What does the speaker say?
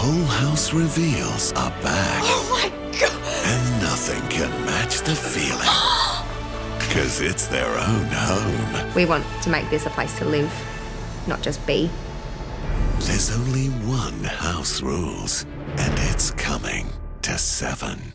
Whole House reveals are back. Oh my god! And nothing can match the feeling. Because it's their own home. We want to make this a place to live, not just be. There's only one house rules, and it's coming to seven.